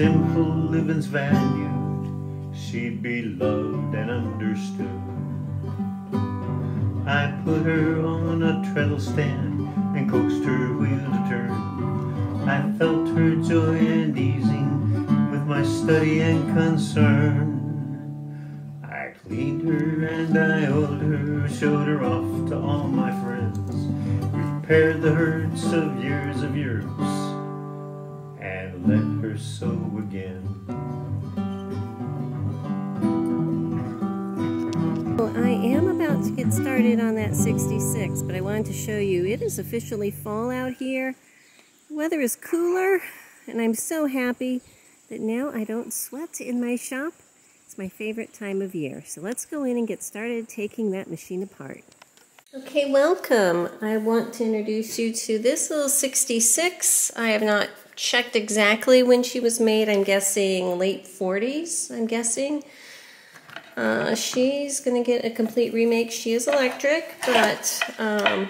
simple living's valued. She'd be loved and understood. I put her on a treadle stand and coaxed her wheel to turn. I felt her joy and easing with my study and concern. I cleaned her and I oiled her, showed her off to all my friends, repaired the hurts of years of years, sow again. Well, I am about to get started on that 66, but I wanted to show you it is officially fall out here. The weather is cooler, and I'm so happy that now I don't sweat in my shop. It's my favorite time of year. So let's go in and get started taking that machine apart. Okay, welcome. I want to introduce you to this little 66. I have not checked exactly when she was made. I'm guessing late 40s, I'm guessing. Uh, she's going to get a complete remake. She is electric, but, um,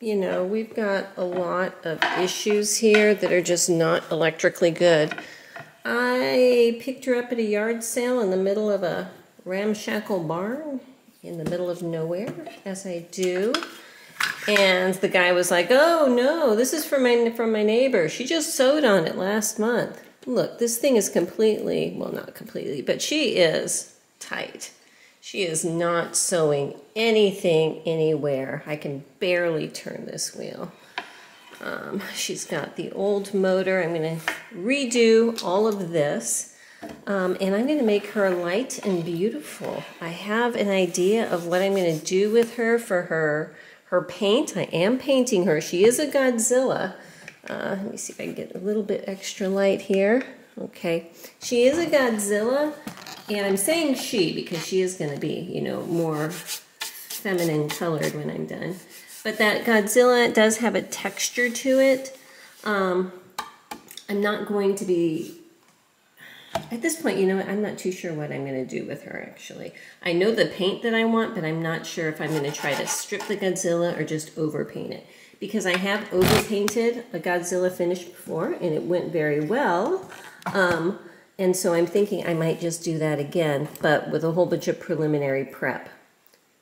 you know, we've got a lot of issues here that are just not electrically good. I picked her up at a yard sale in the middle of a ramshackle barn in the middle of nowhere, as I do. And the guy was like, "Oh no, this is from my from my neighbor. She just sewed on it last month. Look, this thing is completely, well, not completely, but she is tight. She is not sewing anything anywhere. I can barely turn this wheel. Um, she's got the old motor. I'm going to redo all of this. Um, and I'm going to make her light and beautiful. I have an idea of what I'm going to do with her for her, her paint. I am painting her. She is a Godzilla. Uh, let me see if I can get a little bit extra light here. Okay. She is a Godzilla. And I'm saying she because she is going to be, you know, more feminine colored when I'm done. But that Godzilla does have a texture to it. Um, I'm not going to be, at this point, you know, I'm not too sure what I'm going to do with her, actually. I know the paint that I want, but I'm not sure if I'm going to try to strip the Godzilla or just overpaint it. Because I have overpainted a Godzilla finish before, and it went very well. Um, and so I'm thinking I might just do that again, but with a whole bunch of preliminary prep.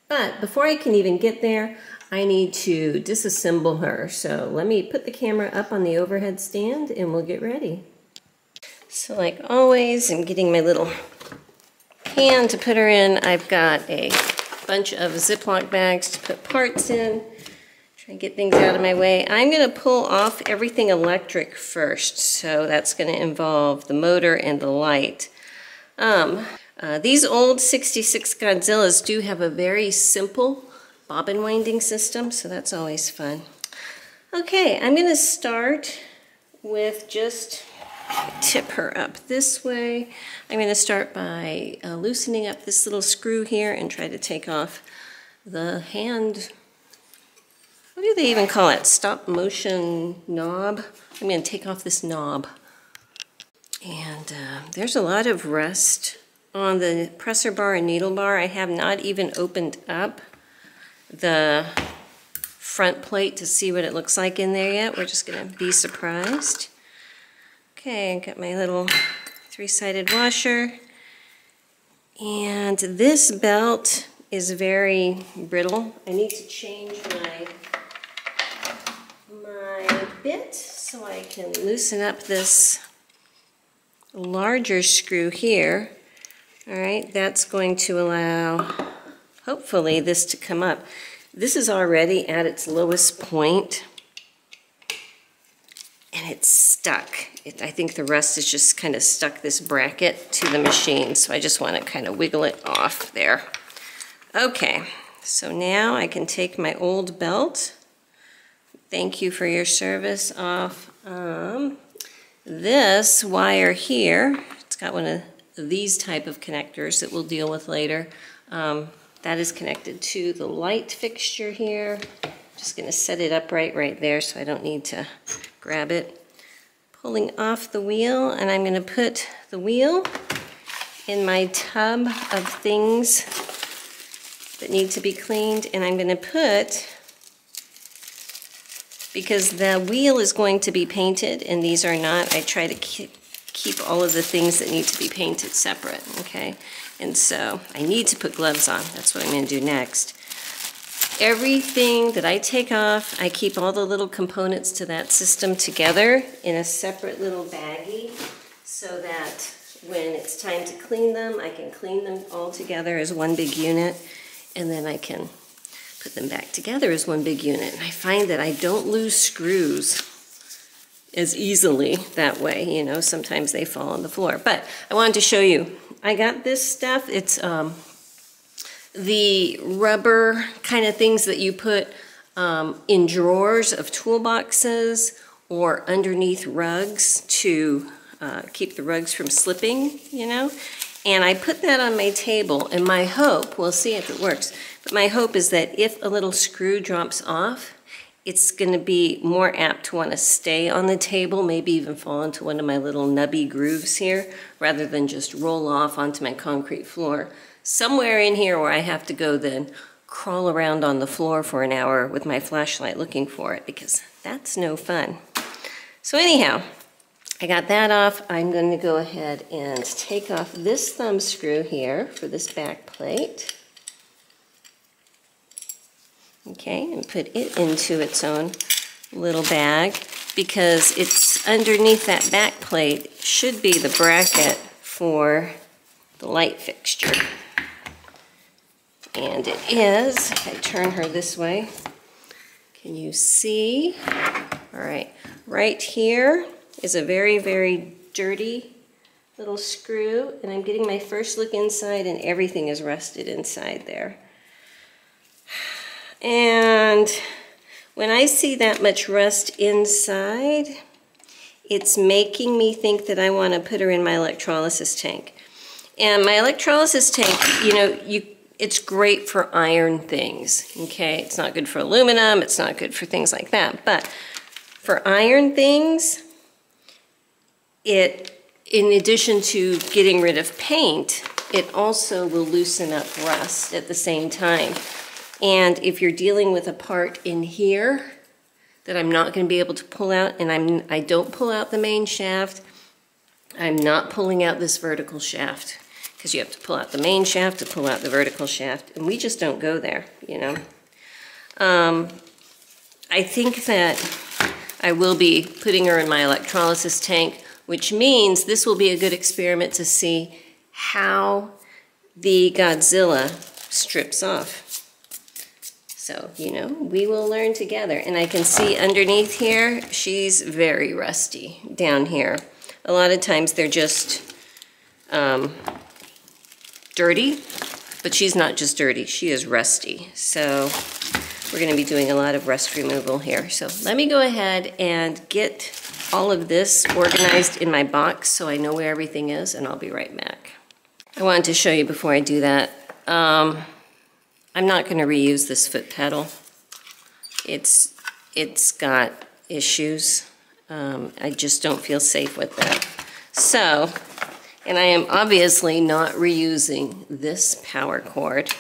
But before I can even get there, I need to disassemble her. So let me put the camera up on the overhead stand and we'll get ready. So like always, I'm getting my little pan to put her in. I've got a bunch of Ziploc bags to put parts in. Try and get things out of my way. I'm going to pull off everything electric first, so that's going to involve the motor and the light. Um, uh, these old 66 Godzillas do have a very simple bobbin winding system, so that's always fun. Okay, I'm going to start with just tip her up this way. I'm going to start by uh, loosening up this little screw here and try to take off the hand what do they even call it? Stop motion knob? I'm going to take off this knob. And uh, there's a lot of rust on the presser bar and needle bar. I have not even opened up the front plate to see what it looks like in there yet. We're just going to be surprised. Okay, I've got my little three-sided washer. And this belt is very brittle. I need to change my bit so I can loosen up this larger screw here. All right, that's going to allow, hopefully, this to come up. This is already at its lowest point, and it's stuck. It, I think the rust is just kind of stuck this bracket to the machine, so I just want to kind of wiggle it off there. Okay, so now I can take my old belt thank you for your service off um, this wire here. It's got one of these type of connectors that we'll deal with later. Um, that is connected to the light fixture here. Just going to set it upright right there so I don't need to grab it. Pulling off the wheel and I'm going to put the wheel in my tub of things that need to be cleaned, and I'm gonna put, because the wheel is going to be painted, and these are not, I try to keep, keep all of the things that need to be painted separate, okay? And so I need to put gloves on. That's what I'm gonna do next. Everything that I take off, I keep all the little components to that system together in a separate little baggie so that when it's time to clean them, I can clean them all together as one big unit and then I can put them back together as one big unit. And I find that I don't lose screws as easily that way, you know, sometimes they fall on the floor. But I wanted to show you, I got this stuff, it's um, the rubber kind of things that you put um, in drawers of toolboxes or underneath rugs to uh, keep the rugs from slipping, you know. And I put that on my table, and my hope, we'll see if it works, but my hope is that if a little screw drops off, it's going to be more apt to want to stay on the table, maybe even fall into one of my little nubby grooves here, rather than just roll off onto my concrete floor. Somewhere in here where I have to go then crawl around on the floor for an hour with my flashlight looking for it, because that's no fun. So anyhow, I got that off. I'm going to go ahead and take off this thumb screw here for this back plate. Okay, and put it into its own little bag because it's underneath that back plate should be the bracket for the light fixture. And it is, if I turn her this way, can you see? All right, right here is a very, very dirty little screw, and I'm getting my first look inside, and everything is rusted inside there. And when I see that much rust inside, it's making me think that I want to put her in my electrolysis tank. And my electrolysis tank, you know, you it's great for iron things, okay? It's not good for aluminum, it's not good for things like that. But for iron things, it, in addition to getting rid of paint, it also will loosen up rust at the same time. And if you're dealing with a part in here that I'm not going to be able to pull out, and I'm, I don't pull out the main shaft, I'm not pulling out this vertical shaft because you have to pull out the main shaft to pull out the vertical shaft, and we just don't go there, you know. Um, I think that I will be putting her in my electrolysis tank which means this will be a good experiment to see how the Godzilla strips off. So, you know, we will learn together. And I can see underneath here, she's very rusty down here. A lot of times they're just um, dirty, but she's not just dirty, she is rusty. So we're gonna be doing a lot of rust removal here. So let me go ahead and get all of this organized in my box so I know where everything is and I'll be right back. I wanted to show you before I do that. Um, I'm not going to reuse this foot pedal. It's, it's got issues. Um, I just don't feel safe with that. So, and I am obviously not reusing this power cord.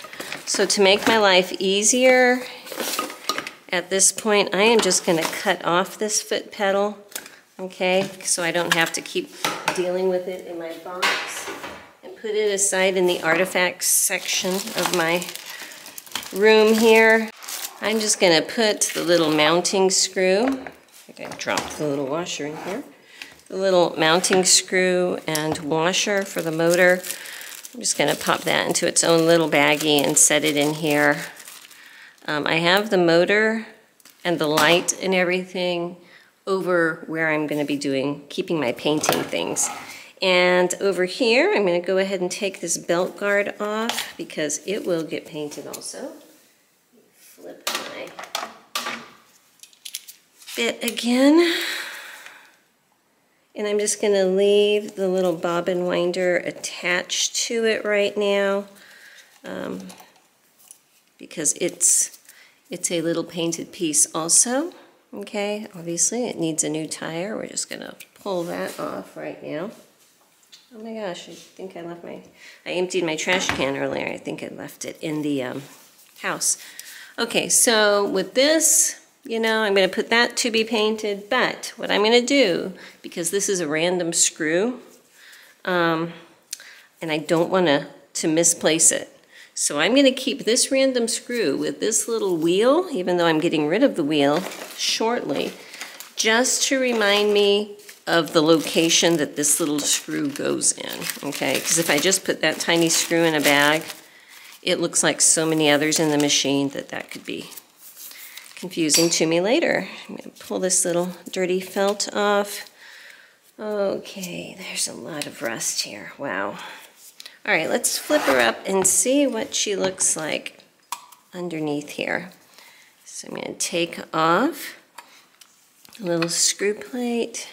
So to make my life easier, at this point, I am just going to cut off this foot pedal okay? So I don't have to keep dealing with it in my box. And put it aside in the artifacts section of my room here. I'm just gonna put the little mounting screw, I I dropped the little washer in here, little mounting screw and washer for the motor. I'm just gonna pop that into its own little baggie and set it in here. Um, I have the motor and the light and everything over where I'm going to be doing, keeping my painting things. And over here, I'm going to go ahead and take this belt guard off because it will get painted also. Flip my bit again. And I'm just going to leave the little bobbin winder attached to it right now um, because it's, it's a little painted piece also. Okay, obviously it needs a new tire. We're just gonna pull that off right now. Oh my gosh, I think I left my, I emptied my trash can earlier. I think I left it in the, um, house. Okay, so with this, you know, I'm going to put that to be painted, but what I'm going to do, because this is a random screw, um, and I don't want to, to misplace it. So I'm going to keep this random screw with this little wheel, even though I'm getting rid of the wheel shortly, just to remind me of the location that this little screw goes in, okay? Because if I just put that tiny screw in a bag, it looks like so many others in the machine that that could be confusing to me later. I'm going to pull this little dirty felt off. Okay, there's a lot of rust here. Wow. All right, let's flip her up and see what she looks like underneath here. So I'm going to take off a little screw plate.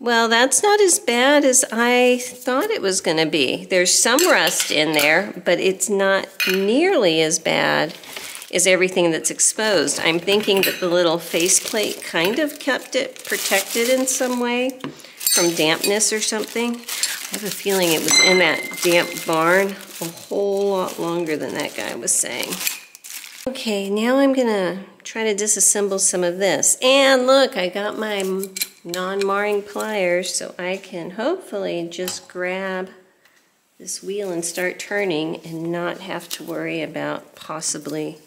Well, that's not as bad as I thought it was going to be. There's some rust in there, but it's not nearly as bad as everything that's exposed. I'm thinking that the little faceplate kind of kept it protected in some way from dampness or something. I have a feeling it was in that damp barn a whole lot longer than that guy was saying. Okay, now I'm gonna try to disassemble some of this. And look, I got my non-marring pliers so I can hopefully just grab this wheel and start turning and not have to worry about possibly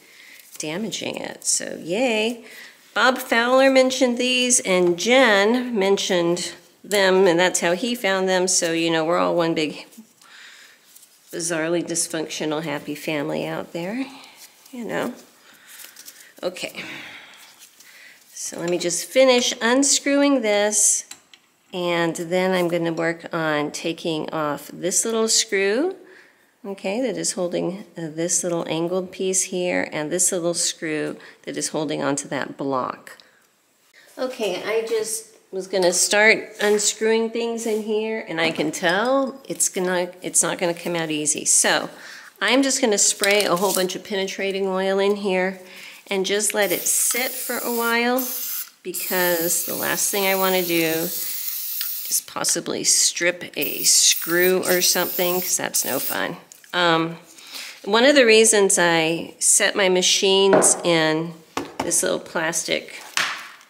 damaging it. So yay. Bob Fowler mentioned these and Jen mentioned them and that's how he found them. So, you know, we're all one big bizarrely dysfunctional happy family out there, you know. Okay. So let me just finish unscrewing this and then I'm going to work on taking off this little screw, okay, that is holding uh, this little angled piece here and this little screw that is holding onto that block. Okay, I just was going to start unscrewing things in here and I can tell it's gonna it's not going to come out easy. So I'm just going to spray a whole bunch of penetrating oil in here and just let it sit for a while because the last thing I want to do is possibly strip a screw or something because that's no fun. Um, one of the reasons I set my machines in this little plastic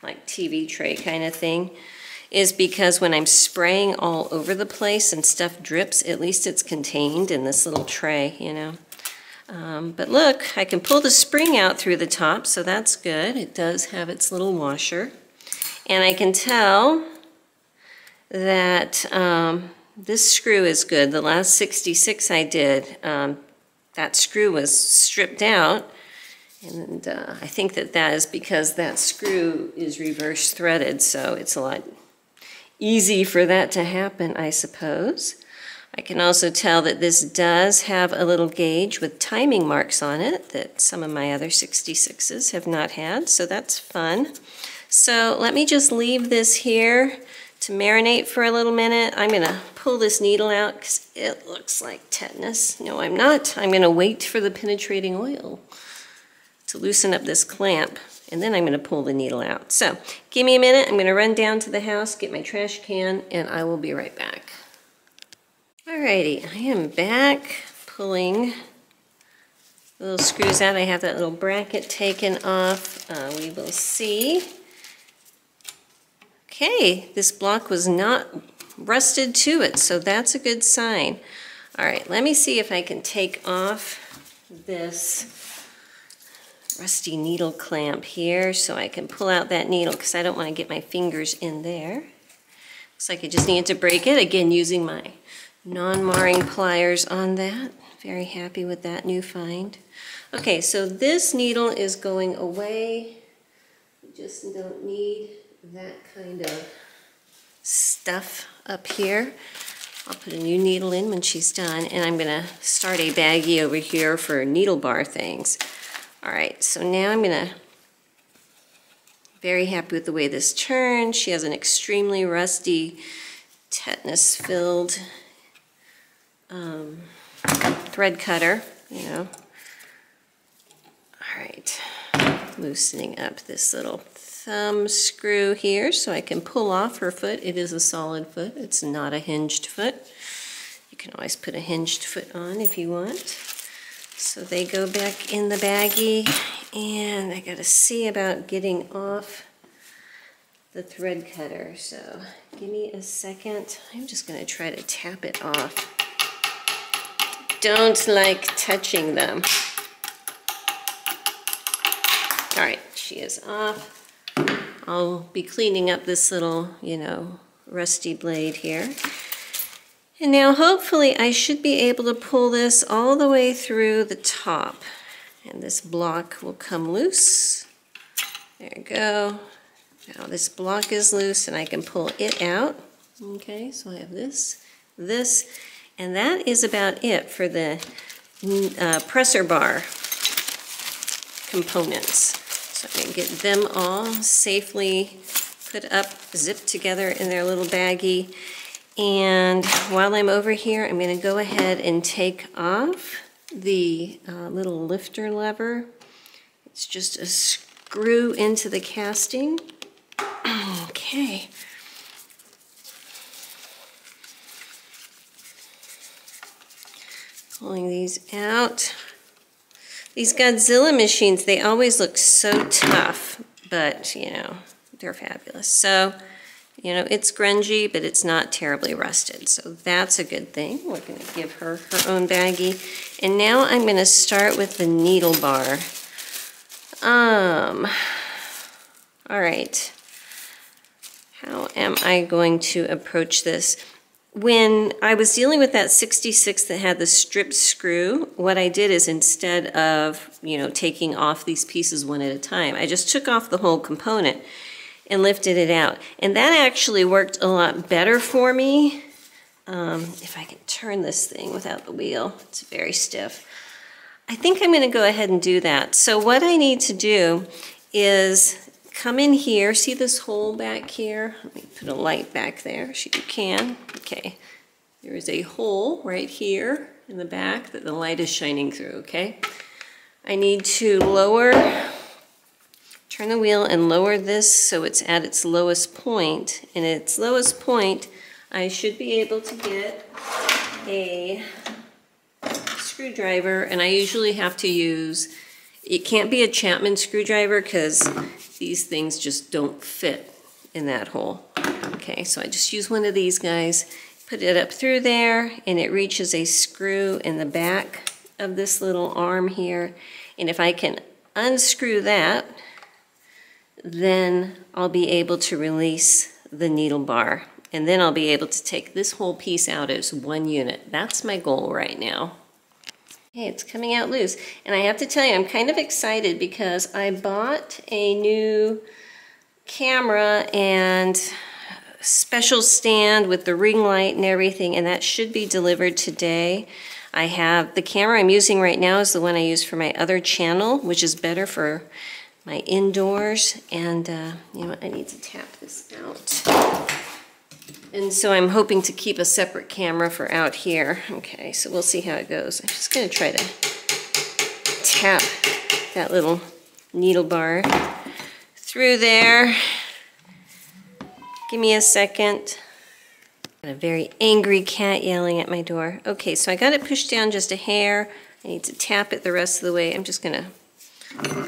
like TV tray kind of thing is because when I'm spraying all over the place and stuff drips, at least it's contained in this little tray, you know. Um, but look, I can pull the spring out through the top, so that's good. It does have its little washer. And I can tell that um, this screw is good. The last 66 I did, um, that screw was stripped out. And uh, I think that that is because that screw is reverse threaded, so it's a lot easy for that to happen, I suppose. I can also tell that this does have a little gauge with timing marks on it that some of my other 66s have not had, so that's fun. So let me just leave this here to marinate for a little minute. I'm to pull this needle out because it looks like tetanus. No, I'm not. I'm to wait for the penetrating oil to loosen up this clamp and then I'm to pull the needle out. So give me a minute. I'm to run down to the house, get my trash can, and I will be right back. Alrighty, I am back pulling the little screws out. I have that little bracket taken off. Uh, we will see. Okay, this block was not rusted to it, so that's a good sign. All right, let me see if I can take off this rusty needle clamp here so I can pull out that needle because I don't want to get my fingers in there. Looks like I just need to break it, again using my non-marring pliers on that. Very happy with that new find. Okay, so this needle is going away. We just don't need that kind of stuff up here. I'll put a new needle in when she's done, and I'm gonna start a baggie over here for needle bar things. All right, so now I'm gonna, very happy with the way this turned. She has an extremely rusty, tetanus-filled um, thread cutter, you know. All right, loosening up this little thumb screw here so I can pull off her foot. It is a solid foot, it's not a hinged foot. You can always put a hinged foot on if you want. So they go back in the baggie and I gotta see about getting off the thread cutter. So give me a second. I'm just gonna try to tap it off. Don't like touching them. All right, she is off. I'll be cleaning up this little, you know, rusty blade here. And now hopefully I should be able to pull this all the way through the top. And this block will come loose. There you go. Now this block is loose and I can pull it out. Okay, so I have this, this, and that is about it for the uh, presser bar components. So I can get them all safely put up, zipped together in their little baggie. And while I'm over here, I'm going to go ahead and take off the uh, little lifter lever. It's just a screw into the casting. okay. Pulling these out. These Godzilla machines, they always look so tough, but, you know, they're fabulous. So, you know, it's grungy, but it's not terribly rusted. So that's a good thing. We're going to give her her own baggie. And now I'm going to start with the needle bar. Um, all right. How am I going to approach this? When I was dealing with that 66 that had the strip screw, what I did is instead of, you know, taking off these pieces one at a time, I just took off the whole component and lifted it out. And that actually worked a lot better for me. Um, if I can turn this thing without the wheel, it's very stiff. I think I'm going to go ahead and do that. So what I need to do is come in here, see this hole back here? Let me put a light back there so you can. Okay, there is a hole right here in the back that the light is shining through, okay? I need to lower, turn the wheel and lower this so it's at its lowest point. And at its lowest point, I should be able to get a screwdriver, and I usually have to use, it can't be a Chapman screwdriver because these things just don't fit in that hole. Okay, so I just use one of these guys, put it up through there, and it reaches a screw in the back of this little arm here. And if I can unscrew that, then I'll be able to release the needle bar. And then I'll be able to take this whole piece out as one unit. That's my goal right now. Okay, it's coming out loose. And I have to tell you, I'm kind of excited because I bought a new camera and special stand with the ring light and everything, and that should be delivered today. I have, the camera I'm using right now is the one I use for my other channel, which is better for my indoors. And, uh, you know what, I need to tap this out. And so I'm hoping to keep a separate camera for out here. Okay, so we'll see how it goes. I'm just gonna try to tap that little needle bar through there. Give me a second. Got a very angry cat yelling at my door. Okay, so I got it pushed down just a hair. I need to tap it the rest of the way. I'm just gonna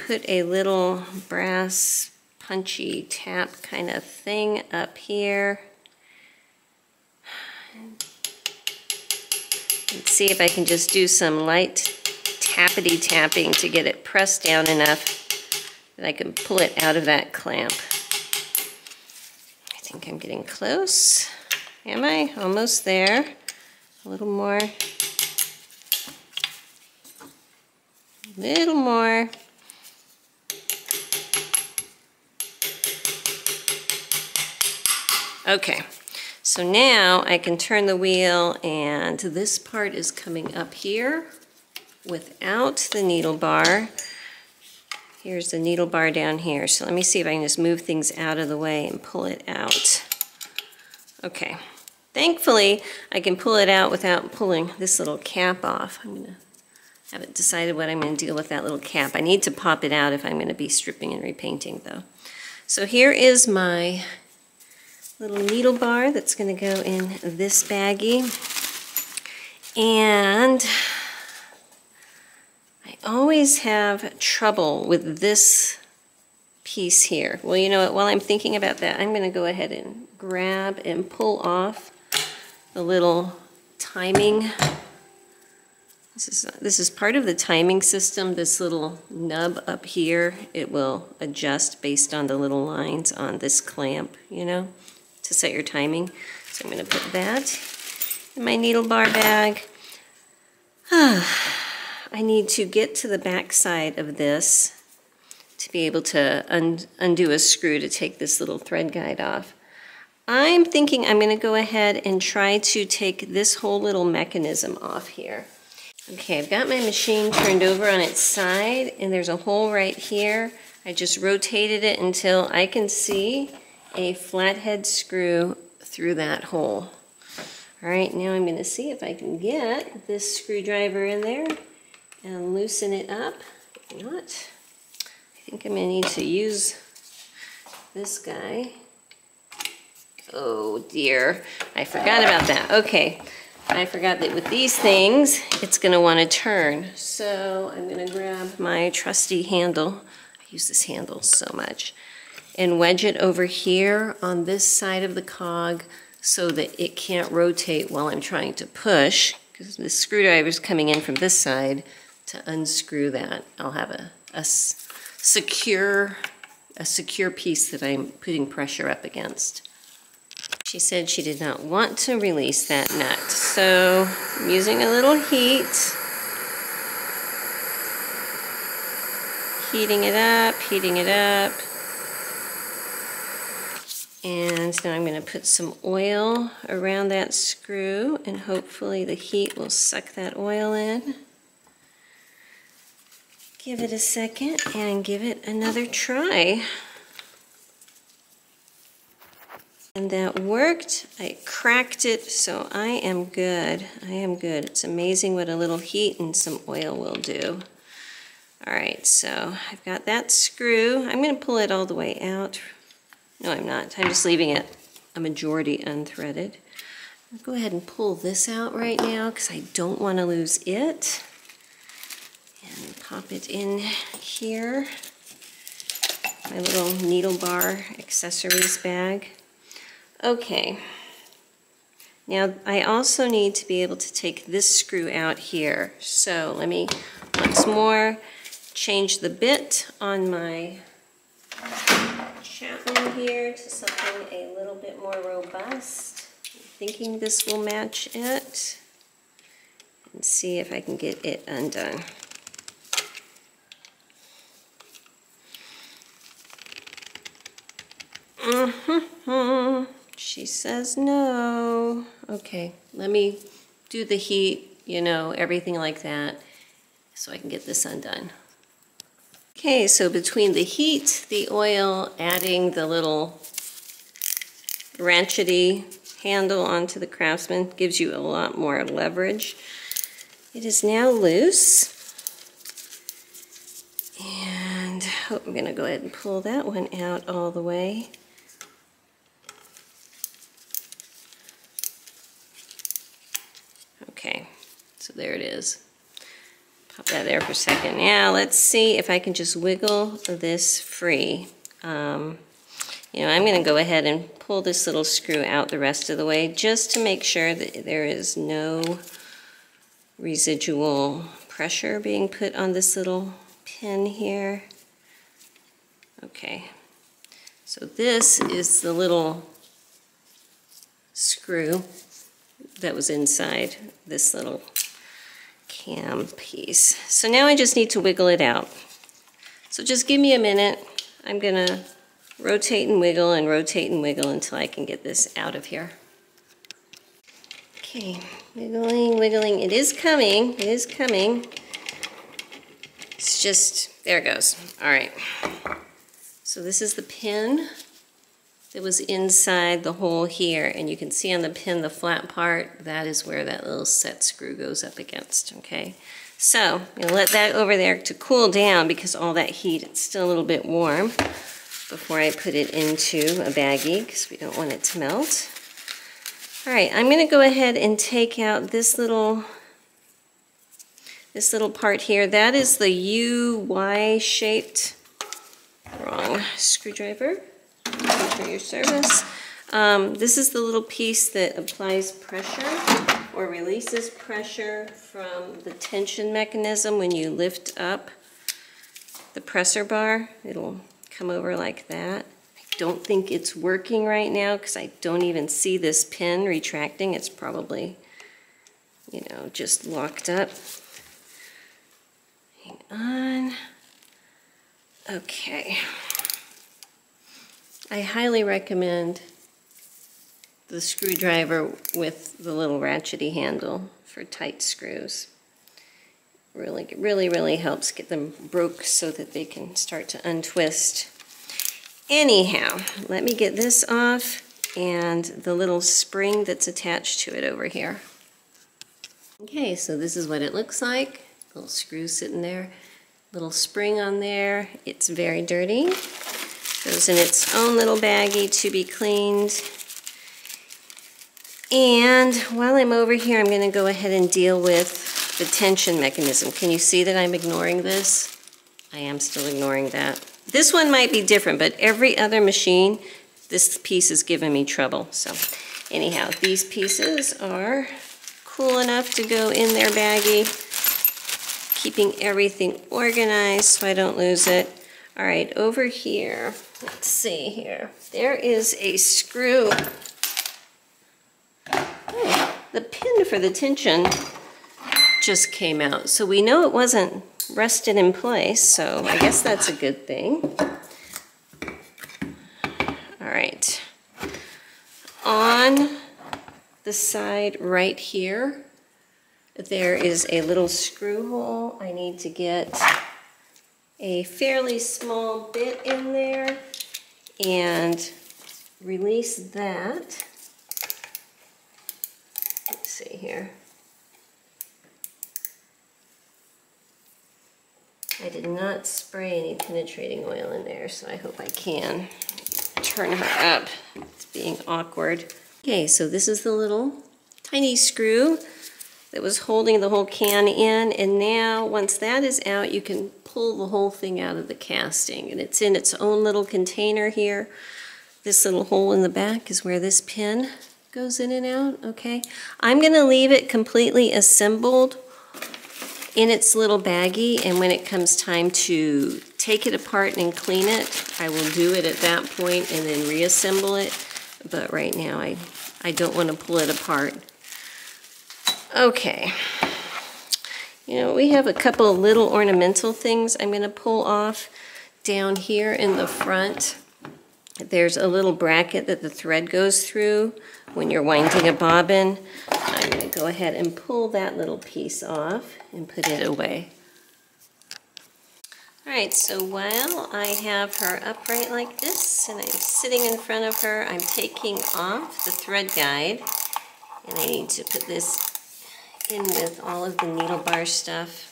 put a little brass punchy tap kind of thing up here. Let's see if I can just do some light tappity tapping to get it pressed down enough that I can pull it out of that clamp. I think I'm getting close. Am I? Almost there. A little more. A little more. Okay, so now I can turn the wheel and this part is coming up here without the needle bar. Here's the needle bar down here. So let me see if I can just move things out of the way and pull it out. Okay. Thankfully, I can pull it out without pulling this little cap off. I'm going to haven't decided what I'm going to do with that little cap. I need to pop it out if I'm going to be stripping and repainting though. So here is my little needle bar that's going to go in this baggie. And I always have trouble with this piece here. Well, you know what, while I'm thinking about that, I'm gonna go ahead and grab and pull off the little timing. This is, this is part of the timing system, this little nub up here. It will adjust based on the little lines on this clamp, you know, to set your timing. So I'm gonna put that in my needle bar bag. I need to get to the back side of this to be able to un undo a screw to take this little thread guide off. I'm thinking I'm going to go ahead and try to take this whole little mechanism off here. Okay, I've got my machine turned over on its side and there's a hole right here. I just rotated it until I can see a flathead screw through that hole. All right, now I'm going to see if I can get this screwdriver in there and loosen it up. If not, I think I'm to need to use this guy. Oh dear, I forgot about that. Okay, I forgot that with these things, it's going to want to turn. So I'm going to grab my trusty handle. I use this handle so much. And wedge it over here on this side of the cog so that it can't rotate while I'm trying to push because the screwdriver is coming in from this side to unscrew that. I'll have a, a secure, a secure piece that I'm putting pressure up against. She said she did not want to release that nut, so I'm using a little heat. Heating it up, heating it up. And now I'm going to put some oil around that screw and hopefully the heat will suck that oil in. Give it a second and give it another try. And that worked. I cracked it, so I am good. I am good. It's amazing what a little heat and some oil will do. All right, so I've got that screw. I'm going to pull it all the way out. No, I'm not. I'm just leaving it a majority unthreaded. I'll go ahead and pull this out right now because I don't want to lose it and pop it in here. My little needle bar accessories bag. Okay. Now I also need to be able to take this screw out here. So let me once more change the bit on my Chapman here to something a little bit more robust. I'm thinking this will match it. And see if I can get it undone. Mm-hmm. She says no. Okay, let me do the heat, you know, everything like that, so I can get this undone. Okay, so between the heat, the oil, adding the little ratchety handle onto the Craftsman gives you a lot more leverage. It is now loose. And oh, I'm going to go ahead and pull that one out all the way. Okay, so there it is. Pop that there for a second. Now let's see if I can just wiggle this free. Um, you know, I'm going to go ahead and pull this little screw out the rest of the way just to make sure that there is no residual pressure being put on this little pin here. Okay, so this is the little screw that was inside this little cam piece. So now I just need to wiggle it out. So just give me a minute. I'm gonna rotate and wiggle and rotate and wiggle until I can get this out of here. Okay, wiggling, wiggling. It is coming, it is coming. It's just, there it goes. All right. So this is the pin that was inside the hole here and you can see on the pin the flat part that is where that little set screw goes up against okay? So I'm to let that over there to cool down because all that heat it's still a little bit warm before I put it into a baggie because we don't want it to melt. All right I'm going to go ahead and take out this little this little part here, that is the UY shaped, wrong, screwdriver for your service. Um, this is the little piece that applies pressure or releases pressure from the tension mechanism when you lift up the presser bar. It'll come over like that. I don't think it's working right now because I don't even see this pin retracting. It's probably, you know, just locked up. Hang on. Okay. I highly recommend the screwdriver with the little ratchety handle for tight screws. Really, really, really helps get them broke so that they can start to untwist. Anyhow, let me get this off and the little spring that's attached to it over here. Okay, so this is what it looks like. Little screw sitting there, little spring on there. It's very dirty. Goes in its own little baggie to be cleaned. And while I'm over here, I'm gonna go ahead and deal with the tension mechanism. Can you see that I'm ignoring this? I am still ignoring that. This one might be different, but every other machine, this piece is giving me trouble. So anyhow, these pieces are cool enough to go in their baggie, keeping everything organized so I don't lose it. All right, over here, let's see here. There is a screw hmm, the pin for the tension just came out. So we know it wasn't rested in place, so I guess that's a good thing. All right. On the side right here, there is a little screw hole. I need to get a fairly small bit in there and release that Let's see here. I did not spray any penetrating oil in there, so I hope I can turn her up. It's being awkward. Okay, so this is the little tiny screw that was holding the whole can in, and now once that is out, you can pull the whole thing out of the casting, and it's in its own little container here. This little hole in the back is where this pin goes in and out, okay? I'm gonna leave it completely assembled in its little baggie, and when it comes time to take it apart and clean it, I will do it at that point and then reassemble it. But right now, I, I don't want to pull it apart. Okay. You know, we have a couple of little ornamental things I'm going to pull off down here in the front. There's a little bracket that the thread goes through when you're winding a bobbin. I'm going to go ahead and pull that little piece off and put it away. Alright, so while I have her upright like this and I'm sitting in front of her, I'm taking off the thread guide and I need to put this in with all of the needle bar stuff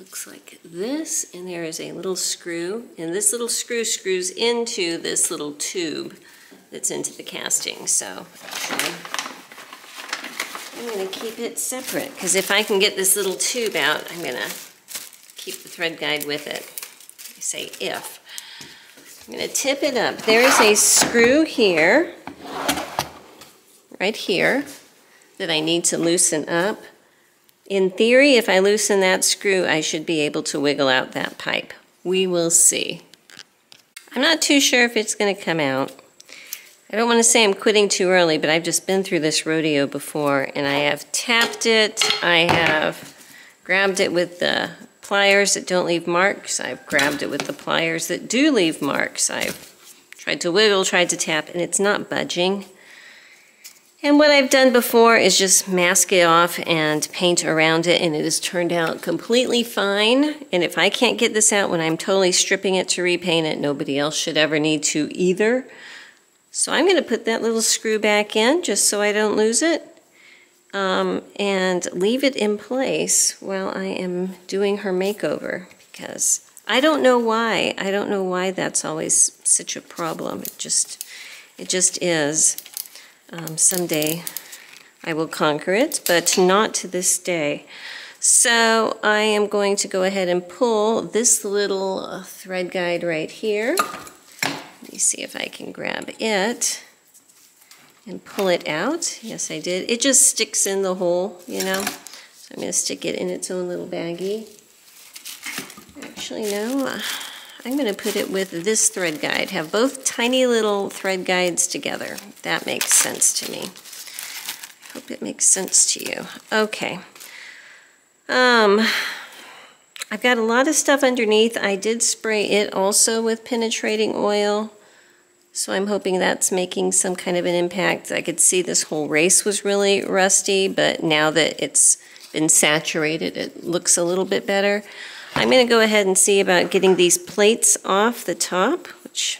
looks like this, and there is a little screw, and this little screw screws into this little tube that's into the casting, so okay. I'm going to keep it separate, because if I can get this little tube out, I'm going to keep the thread guide with it. I say if. I'm going to tip it up. There is a screw here, right here, that I need to loosen up. In theory, if I loosen that screw, I should be able to wiggle out that pipe. We will see. I'm not too sure if it's going to come out. I don't want to say I'm quitting too early, but I've just been through this rodeo before, and I have tapped it. I have grabbed it with the pliers that don't leave marks. I've grabbed it with the pliers that do leave marks. I've tried to wiggle, tried to tap, and it's not budging. And what I've done before is just mask it off and paint around it and it has turned out completely fine. And if I can't get this out when I'm totally stripping it to repaint it, nobody else should ever need to either. So I'm going to put that little screw back in just so I don't lose it. Um, and leave it in place while I am doing her makeover because I don't know why. I don't know why that's always such a problem. It just, it just is. Um, someday I will conquer it, but not to this day. So I am going to go ahead and pull this little thread guide right here. Let me see if I can grab it and pull it out. Yes, I did. It just sticks in the hole, you know. So I'm going to stick it in its own little baggie. Actually, no. I'm going to put it with this thread guide. Have both tiny little thread guides together. That makes sense to me. I hope it makes sense to you. Okay. Um, I've got a lot of stuff underneath. I did spray it also with penetrating oil. So I'm hoping that's making some kind of an impact. I could see this whole race was really rusty, but now that it's been saturated, it looks a little bit better. I'm going to go ahead and see about getting these plates off the top, which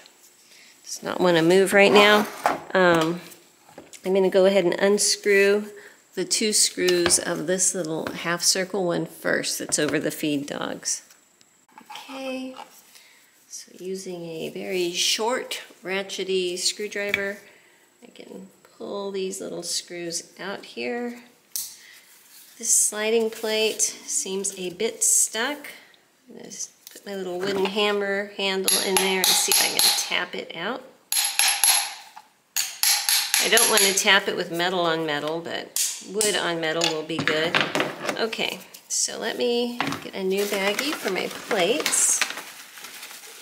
does not want to move right now. Um, I'm going to go ahead and unscrew the two screws of this little half circle one first that's over the feed dogs. Okay, so using a very short ratchety screwdriver, I can pull these little screws out here. This sliding plate seems a bit stuck. Just put my little wooden hammer handle in there and see if I can tap it out. I don't want to tap it with metal on metal, but wood on metal will be good. Okay, so let me get a new baggie for my plates.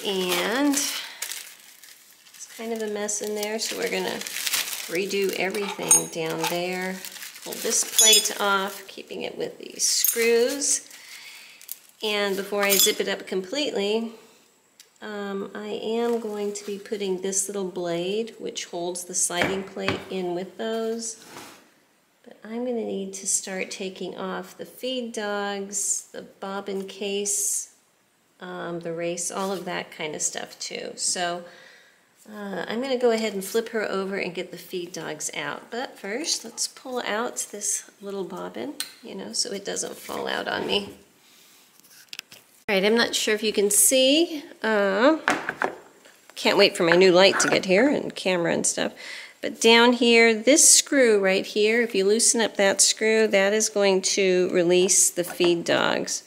And it's kind of a mess in there, so we're going to redo everything down there. Pull this plate off, keeping it with these screws. And before I zip it up completely, um, I am going to be putting this little blade, which holds the sliding plate in with those. But I'm going to need to start taking off the feed dogs, the bobbin case, um, the race, all of that kind of stuff too. So uh, I'm going to go ahead and flip her over and get the feed dogs out. But first, let's pull out this little bobbin, you know, so it doesn't fall out on me. All right, I'm not sure if you can see. Uh, can't wait for my new light to get here and camera and stuff. But down here, this screw right here, if you loosen up that screw, that is going to release the feed dogs.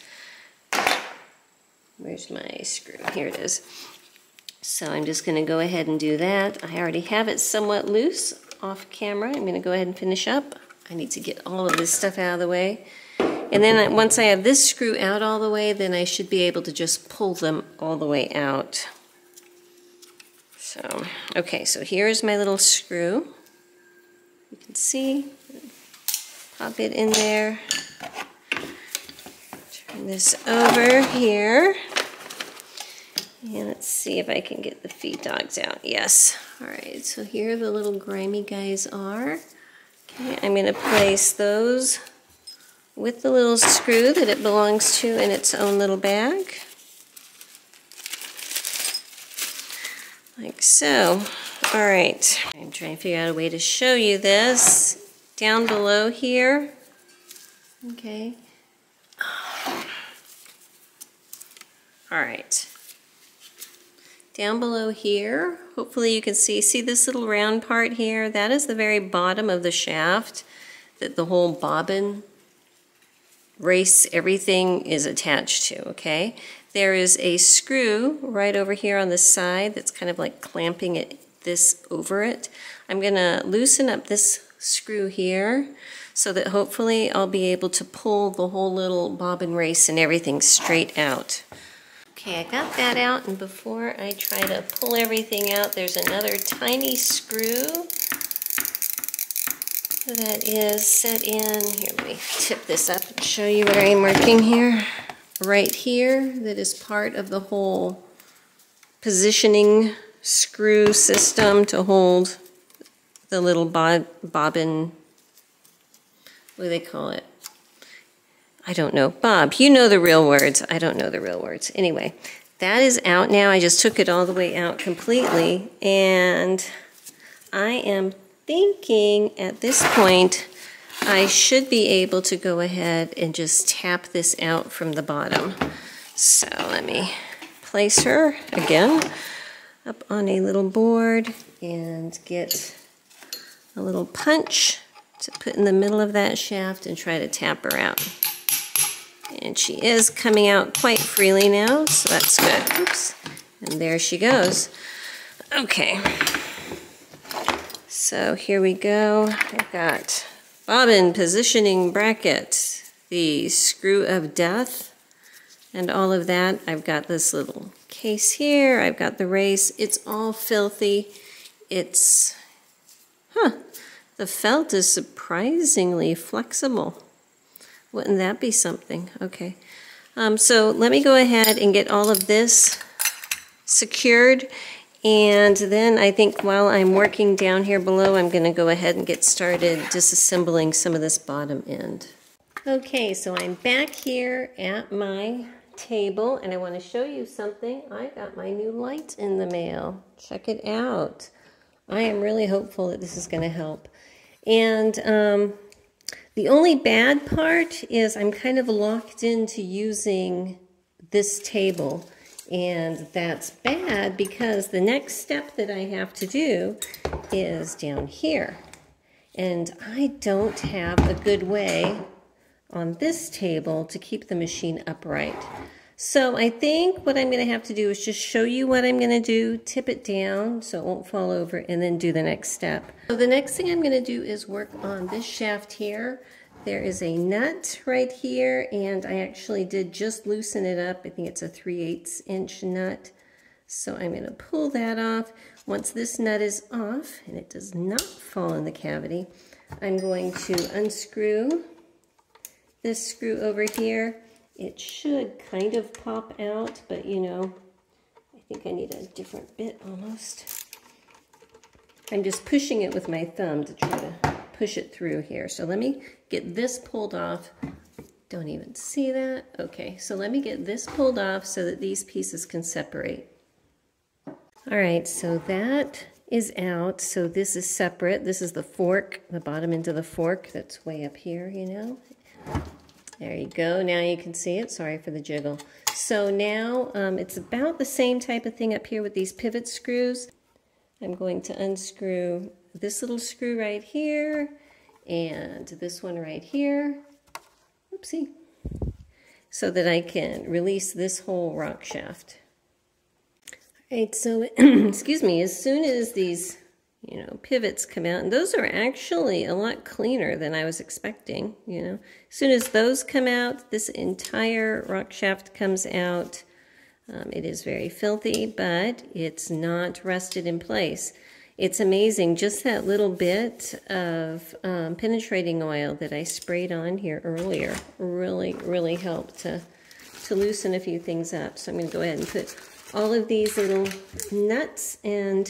Where's my screw? Here it is. So I'm just going to go ahead and do that. I already have it somewhat loose off camera. I'm going to go ahead and finish up. I need to get all of this stuff out of the way. And then once I have this screw out all the way, then I should be able to just pull them all the way out. So, okay, so here's my little screw. You can see, pop it in there. Turn this over here. And let's see if I can get the feed dogs out. Yes. All right, so here the little grimy guys are. Okay, I'm gonna place those with the little screw that it belongs to in its own little bag. Like so. All right, I'm trying to figure out a way to show you this. Down below here, okay. All right. Down below here, hopefully you can see, see this little round part here? That is the very bottom of the shaft that the whole bobbin race, everything is attached to, okay? There is a screw right over here on the side that's kind of like clamping it this over it. I'm gonna loosen up this screw here so that hopefully I'll be able to pull the whole little bobbin race and everything straight out. Okay, I got that out and before I try to pull everything out, there's another tiny screw that is set in, here let me tip this up and show you what I'm marking here, right here that is part of the whole positioning screw system to hold the little bob bobbin, what do they call it? I don't know. Bob, you know the real words. I don't know the real words. Anyway, that is out now. I just took it all the way out completely and I am thinking at this point I should be able to go ahead and just tap this out from the bottom. So let me place her again up on a little board and get a little punch to put in the middle of that shaft and try to tap her out. And she is coming out quite freely now, so that's good. Oops. And there she goes. Okay. So here we go. I've got bobbin positioning bracket, the screw of death, and all of that. I've got this little case here. I've got the race. It's all filthy. It's, huh, the felt is surprisingly flexible. Wouldn't that be something? Okay. Um, so let me go ahead and get all of this secured. And then I think while I'm working down here below, I'm going to go ahead and get started disassembling some of this bottom end. Okay, so I'm back here at my table and I want to show you something. I got my new light in the mail. Check it out. I am really hopeful that this is going to help. And um, the only bad part is I'm kind of locked into using this table. And that's bad because the next step that I have to do is down here. And I don't have a good way on this table to keep the machine upright. So I think what I'm going to have to do is just show you what I'm going to do, tip it down so it won't fall over, and then do the next step. So the next thing I'm going to do is work on this shaft here. There is a nut right here, and I actually did just loosen it up. I think it's a 3 8 inch nut. So I'm going to pull that off. Once this nut is off, and it does not fall in the cavity, I'm going to unscrew this screw over here it should kind of pop out, but you know, I think I need a different bit almost. I'm just pushing it with my thumb to try to push it through here. So let me get this pulled off. Don't even see that. Okay, so let me get this pulled off so that these pieces can separate. All right, so that is out. So this is separate. This is the fork, the bottom end of the fork that's way up here, you know. There you go. Now you can see it. Sorry for the jiggle. So now um, it's about the same type of thing up here with these pivot screws. I'm going to unscrew this little screw right here and this one right here. Oopsie. So that I can release this whole rock shaft. All right, so excuse me, as soon as these you know, pivots come out. And those are actually a lot cleaner than I was expecting, you know. As soon as those come out, this entire rock shaft comes out. Um, it is very filthy, but it's not rusted in place. It's amazing, just that little bit of um, penetrating oil that I sprayed on here earlier really, really helped to, to loosen a few things up. So I'm going to go ahead and put all of these little nuts and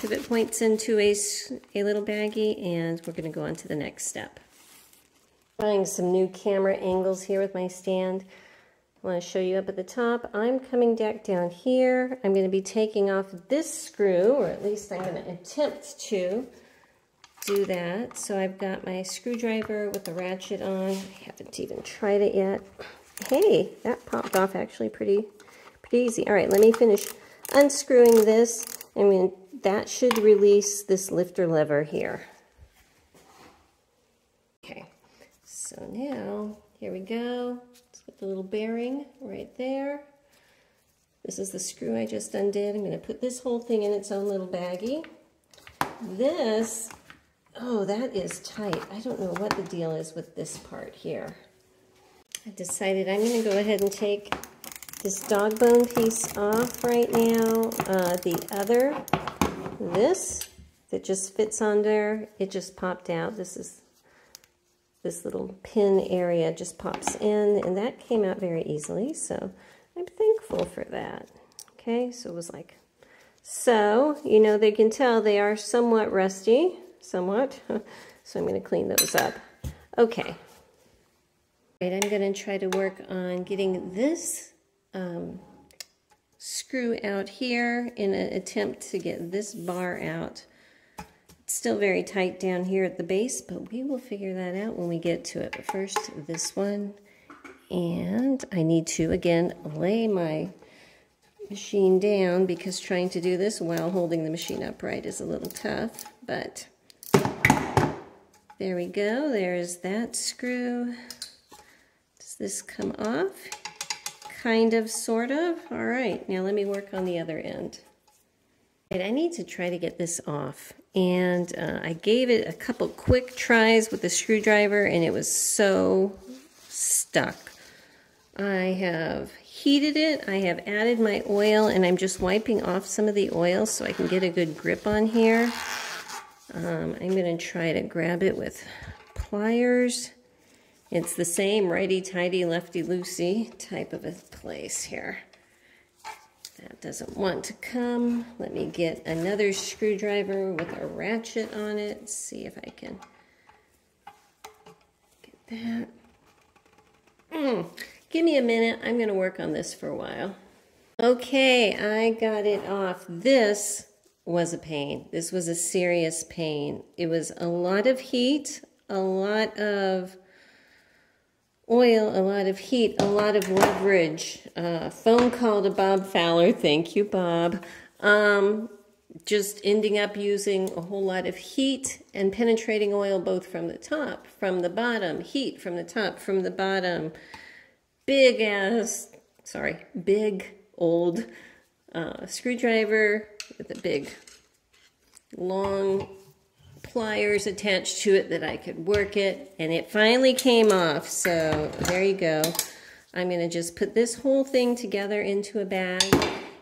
pivot points into a, a little baggie and we're going to go on to the next step. Trying some new camera angles here with my stand. I want to show you up at the top. I'm coming back down here. I'm going to be taking off this screw, or at least I'm going to attempt to do that. So I've got my screwdriver with the ratchet on. I haven't even tried it yet. Hey, that popped off actually pretty, pretty easy. All right, let me finish unscrewing this. Going to that should release this lifter lever here. Okay, so now, here we go. Let's the little bearing right there. This is the screw I just undid. I'm going to put this whole thing in its own little baggie. This, oh, that is tight. I don't know what the deal is with this part here. I decided I'm going to go ahead and take this dog bone piece off right now. Uh, the other this that just fits on there, it just popped out. This is this little pin area just pops in, and that came out very easily, so I'm thankful for that. Okay, so it was like, so, you know, they can tell they are somewhat rusty, somewhat, so I'm going to clean those up. Okay. Right, I'm going to try to work on getting this um, screw out here in an attempt to get this bar out. Still very tight down here at the base, but we will figure that out when we get to it. But first, this one. And I need to, again, lay my machine down because trying to do this while holding the machine upright is a little tough. But there we go. There's that screw. Does this come off? Kind of, sort of. All right, now let me work on the other end. And I need to try to get this off. And uh, I gave it a couple quick tries with the screwdriver and it was so stuck. I have heated it, I have added my oil, and I'm just wiping off some of the oil so I can get a good grip on here. Um, I'm going to try to grab it with pliers. It's the same righty-tighty, lefty-loosey type of a place here. That doesn't want to come. Let me get another screwdriver with a ratchet on it. See if I can get that. Mm. Give me a minute. I'm going to work on this for a while. Okay, I got it off. This was a pain. This was a serious pain. It was a lot of heat, a lot of oil, a lot of heat, a lot of leverage. Uh, phone call to Bob Fowler. Thank you, Bob. Um, just ending up using a whole lot of heat and penetrating oil both from the top, from the bottom, heat from the top, from the bottom big ass, sorry, big old uh, screwdriver with a big long pliers attached to it that I could work it and it finally came off. So there you go. I'm gonna just put this whole thing together into a bag.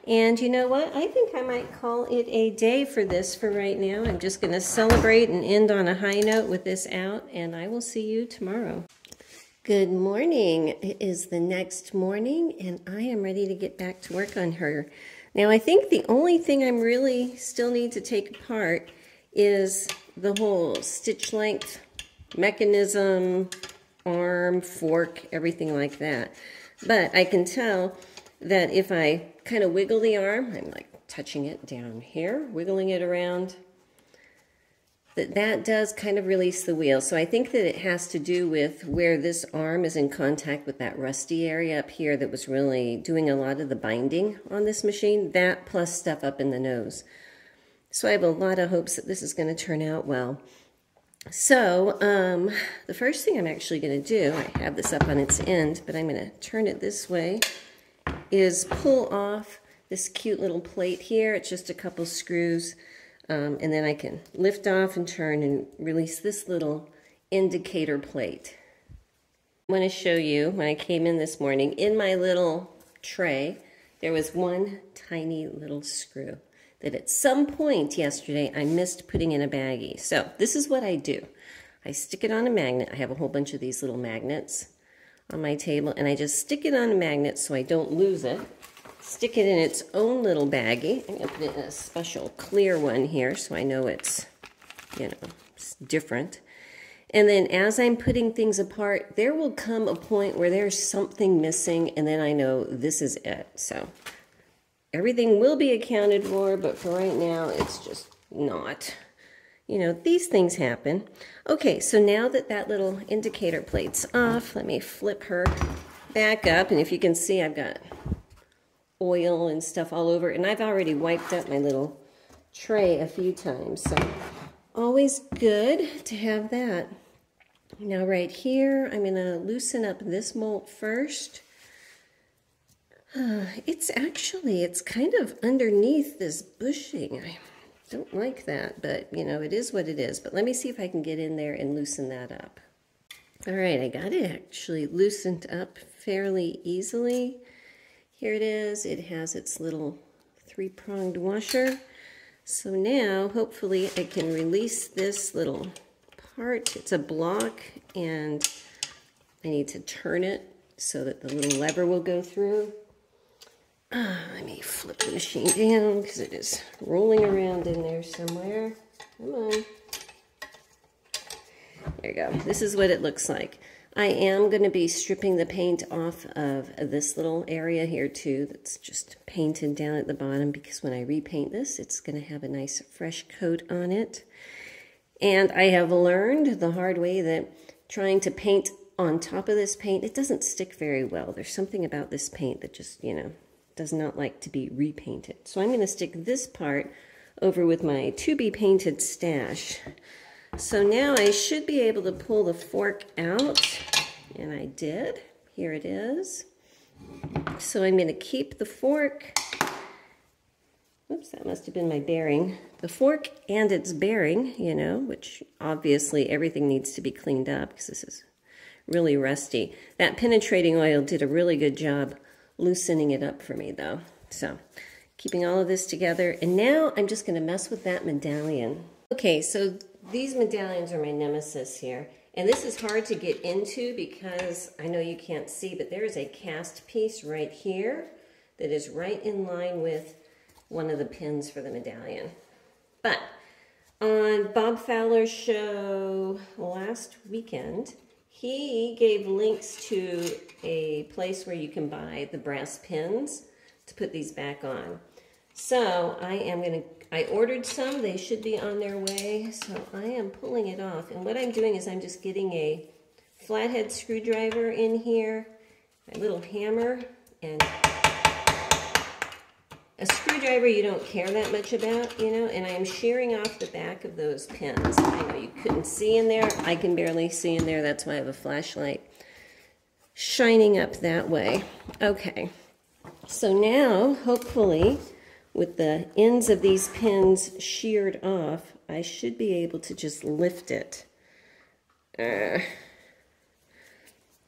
And you know what? I think I might call it a day for this for right now. I'm just gonna celebrate and end on a high note with this out and I will see you tomorrow. Good morning. It is the next morning, and I am ready to get back to work on her. Now, I think the only thing I'm really still need to take apart is the whole stitch length mechanism, arm, fork, everything like that. But I can tell that if I kind of wiggle the arm, I'm like touching it down here, wiggling it around, that that does kind of release the wheel. So I think that it has to do with where this arm is in contact with that rusty area up here that was really doing a lot of the binding on this machine. That plus stuff up in the nose. So I have a lot of hopes that this is going to turn out well. So um, the first thing I'm actually going to do, I have this up on its end, but I'm going to turn it this way, is pull off this cute little plate here. It's just a couple screws. Um, and then I can lift off and turn and release this little indicator plate. I want to show you when I came in this morning, in my little tray, there was one tiny little screw that at some point yesterday I missed putting in a baggie. So this is what I do. I stick it on a magnet. I have a whole bunch of these little magnets on my table and I just stick it on a magnet so I don't lose it stick it in its own little baggie. I'm to put it in a special clear one here so I know it's, you know, it's different. And then as I'm putting things apart, there will come a point where there's something missing and then I know this is it. So everything will be accounted for, but for right now, it's just not. You know, these things happen. Okay, so now that that little indicator plate's off, let me flip her back up. And if you can see, I've got oil and stuff all over. And I've already wiped up my little tray a few times. So always good to have that. Now right here, I'm going to loosen up this molt first. It's actually, it's kind of underneath this bushing. I don't like that, but you know, it is what it is. But let me see if I can get in there and loosen that up. All right, I got it actually loosened up fairly easily. Here it is. It has its little three-pronged washer. So now, hopefully, I can release this little part. It's a block, and I need to turn it so that the little lever will go through. Let me flip the machine down because it is rolling around in there somewhere. Come on. There you go. This is what it looks like. I am going to be stripping the paint off of this little area here too that's just painted down at the bottom because when I repaint this it's going to have a nice fresh coat on it. And I have learned the hard way that trying to paint on top of this paint, it doesn't stick very well. There's something about this paint that just, you know, does not like to be repainted. So I'm going to stick this part over with my to be painted stash. So now I should be able to pull the fork out, and I did. Here it is. So I'm going to keep the fork. Oops, that must have been my bearing. The fork and its bearing, you know, which obviously everything needs to be cleaned up because this is really rusty. That penetrating oil did a really good job loosening it up for me though. So keeping all of this together. And now I'm just gonna mess with that medallion. Okay, so these medallions are my nemesis here. And this is hard to get into because I know you can't see, but there is a cast piece right here that is right in line with one of the pins for the medallion. But on Bob Fowler's show last weekend, he gave links to a place where you can buy the brass pins to put these back on. So I am going to, I ordered some, they should be on their way, so I am pulling it off. And what I'm doing is I'm just getting a flathead screwdriver in here, my little hammer, and a screwdriver you don't care that much about, you know, and I am shearing off the back of those pins. I know you couldn't see in there. I can barely see in there. That's why I have a flashlight shining up that way. Okay, so now, hopefully, with the ends of these pins sheared off, I should be able to just lift it. Uh,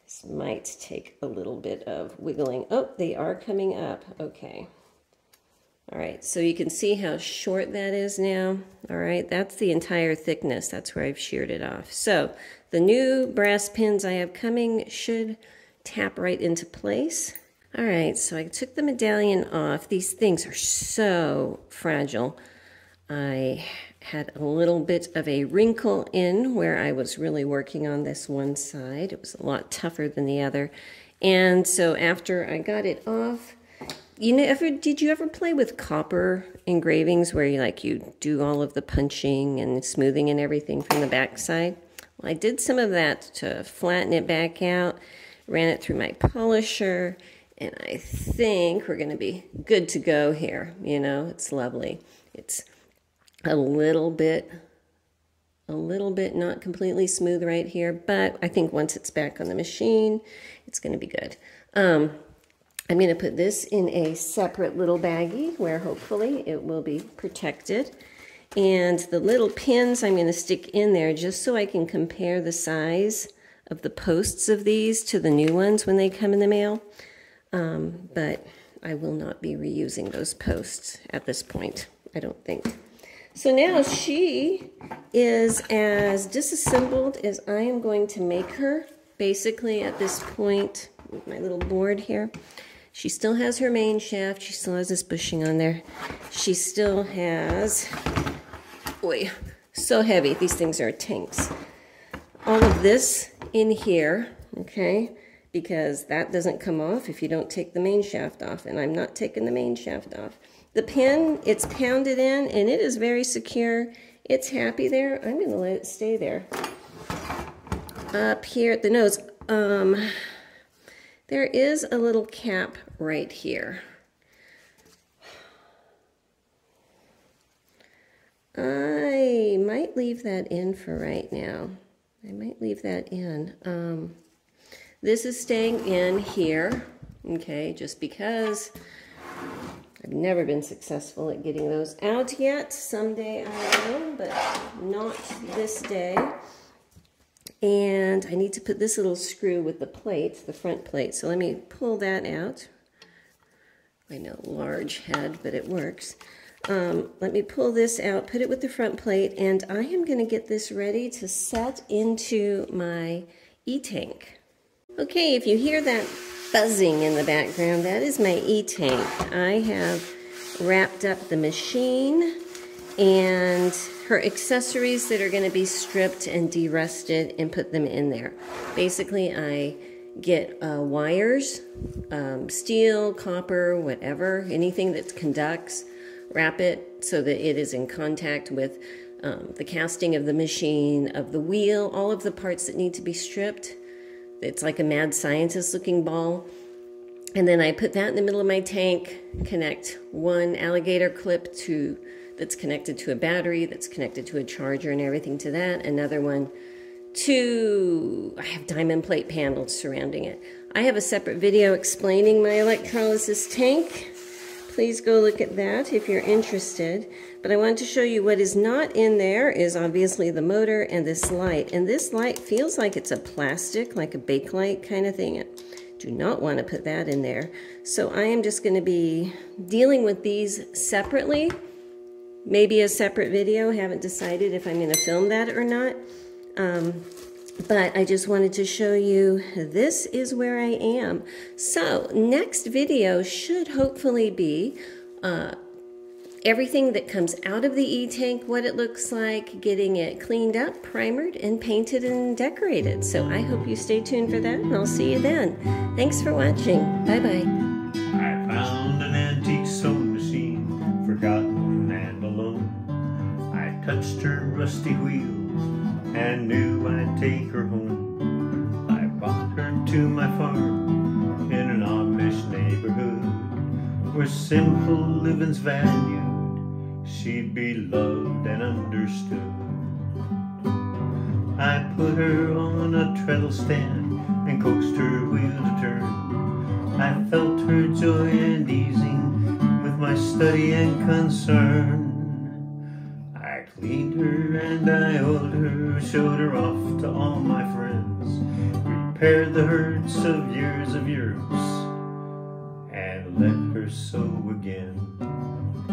this might take a little bit of wiggling. Oh, they are coming up. Okay. All right, so you can see how short that is now. All right, that's the entire thickness. That's where I've sheared it off. So the new brass pins I have coming should tap right into place. All right, so I took the medallion off. These things are so fragile. I had a little bit of a wrinkle in where I was really working on this one side. It was a lot tougher than the other. And so after I got it off, you know, ever did you ever play with copper engravings where you like you do all of the punching and smoothing and everything from the backside? Well, I did some of that to flatten it back out, ran it through my polisher, and I think we're going to be good to go here. You know, it's lovely. It's a little bit, a little bit not completely smooth right here, but I think once it's back on the machine, it's going to be good. Um, I'm going to put this in a separate little baggie where hopefully it will be protected. And the little pins I'm going to stick in there just so I can compare the size of the posts of these to the new ones when they come in the mail. Um, but I will not be reusing those posts at this point, I don't think. So now she is as disassembled as I am going to make her, basically at this point, with my little board here. She still has her main shaft. She still has this bushing on there. She still has, boy, so heavy. These things are tanks. All of this in here, okay, because that doesn't come off if you don't take the main shaft off, and I'm not taking the main shaft off. The pin, it's pounded in, and it is very secure. It's happy there. I'm going to let it stay there. Up here at the nose, um, there is a little cap right here. I might leave that in for right now. I might leave that in. Um, this is staying in here, okay, just because I've never been successful at getting those out yet. Someday I will, but not this day. And I need to put this little screw with the plate, the front plate. So let me pull that out. I know, large head, but it works. Um, let me pull this out, put it with the front plate, and I am going to get this ready to set into my e-tank. Okay, if you hear that buzzing in the background, that is my e-tank. I have wrapped up the machine and her accessories that are going to be stripped and derusted and put them in there. Basically, I get uh, wires, um, steel, copper, whatever, anything that conducts, wrap it so that it is in contact with um, the casting of the machine, of the wheel, all of the parts that need to be stripped. It's like a mad scientist looking ball. And then I put that in the middle of my tank, connect one alligator clip to that's connected to a battery, that's connected to a charger and everything to that. Another one to, I have diamond plate panels surrounding it. I have a separate video explaining my electrolysis tank. Please go look at that if you're interested. But I want to show you what is not in there is obviously the motor and this light. And this light feels like it's a plastic, like a Bakelite kind of thing. I Do not want to put that in there. So I am just going to be dealing with these separately. Maybe a separate video. Haven't decided if I'm going to film that or not. Um, but I just wanted to show you this is where I am. So next video should hopefully be uh, everything that comes out of the e-tank, what it looks like, getting it cleaned up, primered, and painted and decorated. So I hope you stay tuned for that, and I'll see you then. Thanks for watching. Bye-bye. Rusty wheels and knew I'd take her home. I brought her to my farm in an Amish neighborhood where simple living's valued. She'd be loved and understood. I put her on a treadle stand and coaxed her wheel to turn. I felt her joy and easing with my study and concern. I her and I oiled her, showed her off to all my friends, repaired the hurts of years of use, and let her sew again.